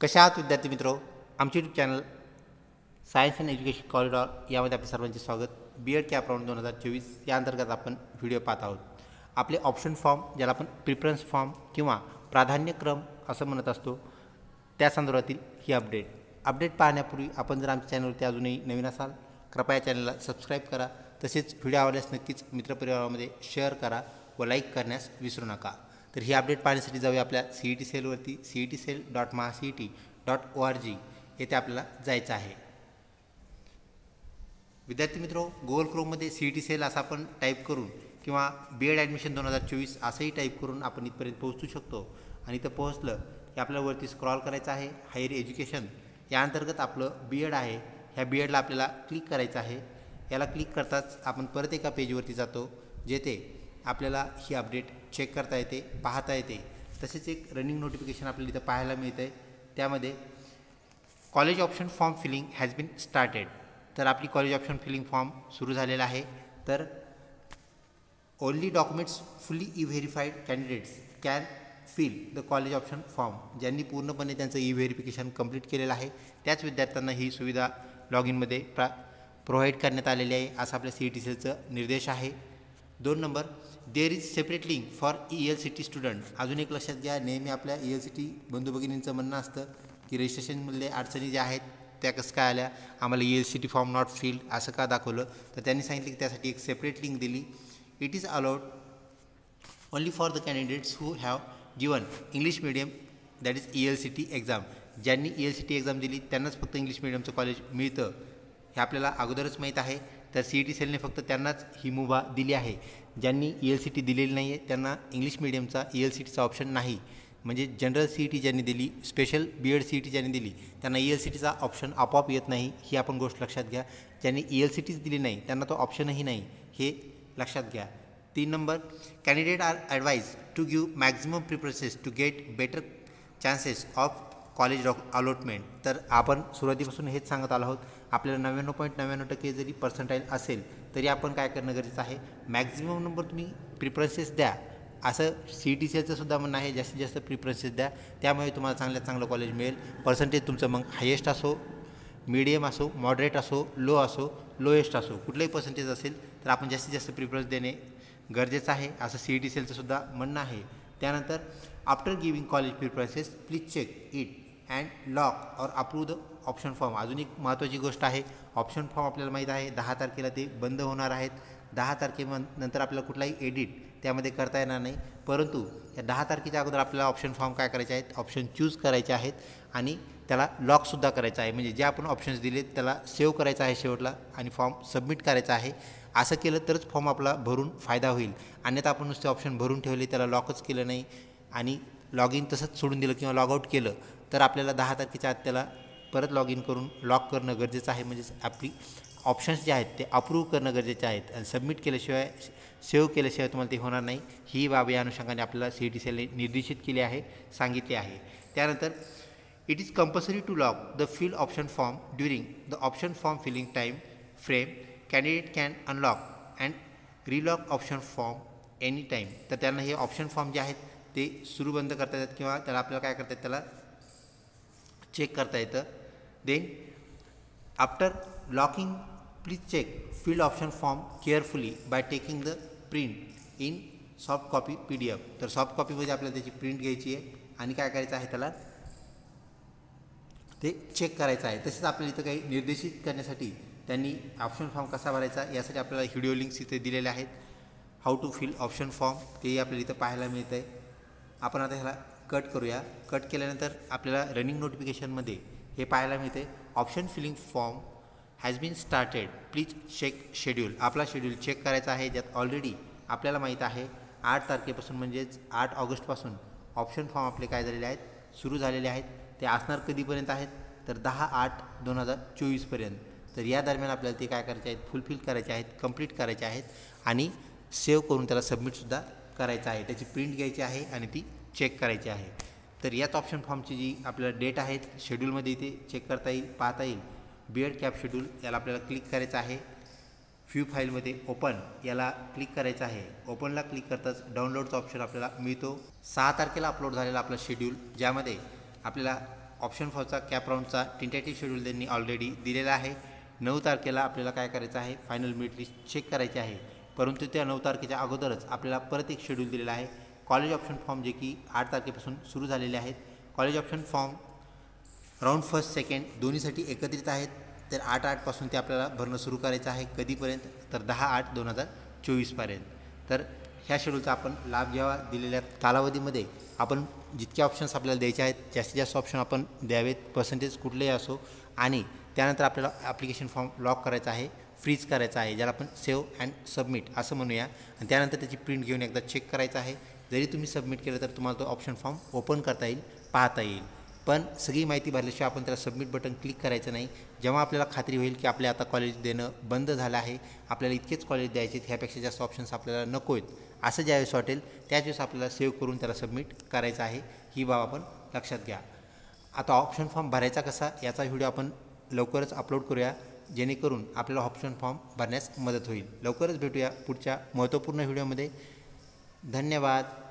कशा आहात विद्यार्थी मित्रो? आमचे YouTube channel science and education corridor यामध्ये आपले सर्वांचे स्वागत. बी एड कॅप राऊंड दोन हजार चोवीस या अंतर्गत आपण व्हिडिओ पाहत आहोत. आपले ऑप्शन फॉर्म ज्याला आपण प्रिफरन्स फॉर्म किंवा प्राधान्यक्रम असं म्हणत असतो त्या संदर्भातील ही अपडेट अपडेट पाहण्यापूर्वी आपण जर आमच्या चॅनलवरती अजूनही नवीन असाल कृपया चॅनलला सबस्क्राईब करा. तसेच व्हिडिओ आवडल्यास नक्कीच मित्रपरिवारामध्ये शेअर करा व लाईक करण्यास विसरू नका. तर ही अपडेट पाहण्यासाठी जाऊया आपल्या C E T सेलवरती C E T cell dot Maha C E T dot O R G येथे आपल्याला जायचं आहे. विद्यार्थी मित्रो गुगल क्रोममध्ये सी ई टी सेल असं आपण टाईप करून किंवा बी एड ॲडमिशन दोन हजार चोवीस असंही टाईप करून आपण इथपर्यंत पोहोचू शकतो. आणि इथं पोहोचलं की आपल्याला वरती स्क्रॉल करायचं आहे. हायर एज्युकेशन या अंतर्गत आपलं बी एड आहे. ह्या बी एडला आपल्याला क्लिक करायचं आहे. याला क्लिक करताच आपण परत एका पेजवरती जातो जेथे आपल्याला ही अपडेट चेक करता येते पाहता येते. तसेच एक रनिंग नोटिफिकेशन आपल्याला इथं पाहायला मिळतं आहे त्यामध्ये college option form filling has been started तर आपली कॉलेज ऑप्शन फिलिंग फॉर्म सुरू झालेला आहे. तर only documents fully e verified candidates can fill the college option form ज्यांनी पूर्णपणे त्यांचं ई व्हेरिफिकेशन कंप्लीट केलेलं आहे त्याच विद्यार्थ्यांना ही सुविधा लॉग इनमध्ये प्रा प्रोव्हाइड करण्यात आलेली आहे असं आपल्या सी ई टी सीचं निर्देश आहे. दोन number there is separate link for E L C T student अजून एक लक्षात घ्या नेहमी आपल्या ई एल सी टी बंधू भगिनींचं म्हणणं असतं की रजिस्ट्रेशनमधले अडचणी ज्या आहेत त्या कसं काय आल्या? आम्हाला E L C T form not filled असं का दाखवलं? तर त्यांनी सांगितलं की त्यासाठी एक सेपरेट लिंक दिली. It is allowed only for the candidates who have given English medium that is E L C T exam ज्यांनी E L C T exam दिली त्यांनाच फक्त इंग्लिश मिडियमचं कॉलेज मिळतं. हे आपल्याला अगोदरच माहीत आहे. तर सी ई टी सेलने फक्त त्यांनाच ही मुभा दिली आहे. ज्यांनी ई एल सी टी दिलेली नाही आहे त्यांना इंग्लिश मिडियमचा ई एल सी टीचा ऑप्शन नाही. म्हणजे जनरल सी ई टी ज्यांनी दिली special B Ed C E T ज्यांनी दिली त्यांना ई एल सी टीचा ऑप्शन आपोआप येत नाही ही आपण गोष्ट लक्षात घ्या. ज्यांनी ई एल सी टीच दिली नाही त्यांना तो ऑप्शनही नाही हे लक्षात घ्या. तीन number candidate are advise to give maximum preferences to get better chances of college allotment तर आपण सुरुवातीपासून हेच सांगत आलो आहोत आपल्याला नव्याण्णव पॉईंट नव्याण्णव टक्के जरी पर्सेंटाईल असेल तरी आपण काय करणं गरजेचं आहे? मॅक्झिमम नंबर तुम्ही प्रिफरन्सेस द्या. असं सी टी सी सुद्धा म्हणणं आहे जास्तीत जास्त प्रिफरन्सेस द्या. त्यामुळे तुम्हाला चांगल्यात चांगलं कॉलेज मिळेल. पर्सेंटेज तुमचं मग हायेस्ट असो मीडियम असो मॉडरेट असो लो असो लोएस्ट असो कुठलंही पर्सेंटेज असेल तर आपण जास्तीत जास्त प्रिफरन्स देणे गरजेचं आहे. असं सी ई टी सेलचं सुद्धा म्हणणं आहे. त्यानंतर after giving college preferences please check it and lock or approve the option form अजून एक महत्त्वाची गोष्ट आहे ऑप्शन फॉर्म आपल्याला माहीत आहे दहा तारखेला ते बंद होणार आहेत. दहा तारखेनंतर आपल्याला कुठलाही एडिट त्यामध्ये करता येणार नाही. परंतु या दहा तारखेच्या अगोदर आपल्याला ऑप्शन फॉर्म काय करायचे आहेत? ऑप्शन चूज करायचे आहेत आणि त्याला लॉकसुद्धा करायचं आहे. म्हणजे जे आपण ऑप्शन्स दिले त्याला सेव्ह करायचं आहे शेवटला आणि फॉर्म सबमिट करायचा आहे. असं केलं तरच फॉर्म आपला भरून फायदा होईल. अन्यथा आपण नुसते ऑप्शन भरून ठेवले त्याला लॉकच केलं नाही आणि लॉग इन तसंच सोडून दिलं किंवा लॉग आऊट केलं. तर आपल्याला दहा तारखेच्या आत त्याला परत लॉग इन करून लॉक करणं गरजेचं आहे. म्हणजेच आपली ऑप्शन्स जे आहेत ते अप्रूव्ह करणं गरजेचे आहेत आणि सबमिट केल्याशिवाय सेव्ह केल्याशिवाय तुम्हाला ते होणार नाही. ही बाब या अनुषंगाने आपल्याला सी ई टी सीने निर्देशित केली आहे सांगितले आहे. त्यानंतर it is compulsory to lock the fill option form during the option form filling time frame candidate can unlock and relock option form any time तर त्यांना हे ऑप्शन फॉर्म जे आहेत ते सुरू बंद करता येतात किंवा त्याला आपल्याला काय करता येतं त्याला चेक करता येतं. Then after locking please check field option form carefully by taking the print in soft copy P D F तर सॉफ्ट कॉपीमध्ये आपल्याला त्याची प्रिंट घ्यायची आहे. आणि काय करायचं आहे त्याला? ते चेक करायचं आहे. तसेच आपल्याला इथं काही निर्देशित करण्यासाठी त्यांनी ऑप्शन फॉर्म कसा भरायचा यासाठी आपल्याला व्हिडिओ लिंक्स इथे दिलेले आहेत. How to fill option form तेही आपल्याला इथं पाहायला मिळतं आहे आपण आता ह्याला कट करूया. कट केल्यानंतर आपल्याला रनिंग नोटिफिकेशनमध्ये हे पाहायला मिळते. Option filling form has been started please check schedule आपला शेड्यूल चेक करायचा आहे ज्यात ऑलरेडी आपल्याला माहीत आहे आठ तारखेपासून म्हणजेच आठ ऑगस्टपासून ऑप्शन फॉर्म आपले काय झालेले आहेत? सुरू झालेले आहेत. ते असणार कधीपर्यंत आहेत? तर दहा आठ दोन हजार चोवीसपर्यंत. तर या दरम्यान आपल्याला ते काय करायचे आहेत? फुलफिल करायचे आहेत कंप्लीट करायचे आहेत आणि सेव्ह करून त्याला सबमिटसुद्धा करायचं आहे. त्याची प्रिंट घ्यायची आहे आणि ती चेक करायची आहे. तर याच ऑप्शन फॉर्मची जी आपल्याला डेट आहेत शेड्यूलमध्ये इथे चेक करता येईल पाहता येईल. बी एड कॅप शेड्यूल याला आपल्याला क्लिक करायचं आहे. फ्यू फाईलमध्ये ओपन याला क्लिक करायचं आहे. ओपनला क्लिक करताच डाउनलोडचा ऑप्शन आपल्याला मिळतो. सहा तारखेला अपलोड झालेला आपला शेड्यूल ज्यामध्ये आपल्याला ऑप्शन फॉरचा कॅप राऊंडचा टेंटॅटिव्ह शेड्यूल त्यांनी ऑलरेडी दिलेला आहे. नऊ तारखेला आपल्याला काय करायचं आहे? फायनल मेरिट लिस्ट चेक करायची आहे. परंतु त्या नऊ तारखेच्या अगोदरच आपल्याला परत एक शेड्यूल दिलेला आहे. कॉलेज ऑप्शन फॉर्म जे की आठ तारखेपासून सुरू झालेले आहेत. College option form round first second दोन्हीसाठी एकत्रित आहेत. तर आठ आठपासून ते आपल्याला भरणं सुरू करायचं आहे. कधीपर्यंत? तर दहा आठ दोन हजार चोवीसपर्यंत तर ह्या शेड्यूलचा आपण लाभ घ्यावा दिलेल्या कालावधीमध्ये. आपण जितके ऑप्शन्स आपल्याला द्यायचे आहेत जास्तीत जास्त ऑप्शन आपण द्यावेत. पर्सेंटेज कुठलेही असो. आणि त्यानंतर आपल्याला ॲप्लिकेशन फॉर्म लॉक करायचा आहे. फ्रीज करायचा आहे. ज्याला आपण सेव्ह अँड सबमिट असं म्हणूया. आणि त्यानंतर त्याची प्रिंट घेऊन एकदा चेक करायचं आहे. जरी तुम्ही सबमिट केलं तर तुम्हाला तो ऑप्शन फॉर्म ओपन करता येईल पाहता येईल. पण सगळी माहिती भरल्याशिवाय आपण त्याला सबमिट बटन क्लिक करायचं नाही. जेव्हा आपल्याला खात्री होईल की आपले आता कॉलेज देणं बंद झालं आहे आपल्याला इतकेच कॉलेज द्यायचे ह्यापेक्षा जास्त ऑप्शन्स आपल्याला नको आहेत. असं ज्यावेळेस वाटेल त्याच वेळेस आपल्याला सेव्ह करून त्याला सबमिट करायचं आहे. ही बाब आपण लक्षात घ्या. आता ऑप्शन फॉर्म भरायचा कसा याचा व्हिडिओ आपण लवकरच अपलोड करूया. जेणेकरून आपल्याला ऑप्शन फॉर्म भरण्यास मदत होईल. लवकरच भेटूया पुढच्या महत्त्वपूर्ण व्हिडिओमध्ये धन्यवाद.